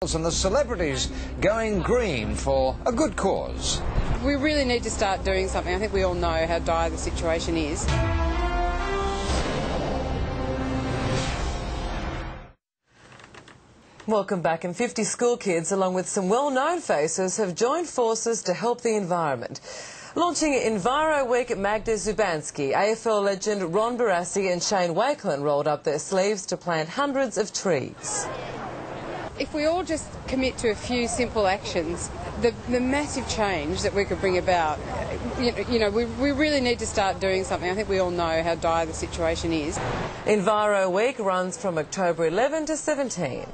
and the celebrities going green for a good cause. We really need to start doing something. I think we all know how dire the situation is. Welcome back. And 50 school kids, along with some well-known faces, have joined forces to help the environment. Launching Enviro Week, Magda Szubanski, AFL legend Ron Barassi and Shane Wakelin rolled up their sleeves to plant hundreds of trees. If we all just commit to a few simple actions, the, the massive change that we could bring about, you, you know, we, we really need to start doing something. I think we all know how dire the situation is. Enviro Week runs from October 11 to 17.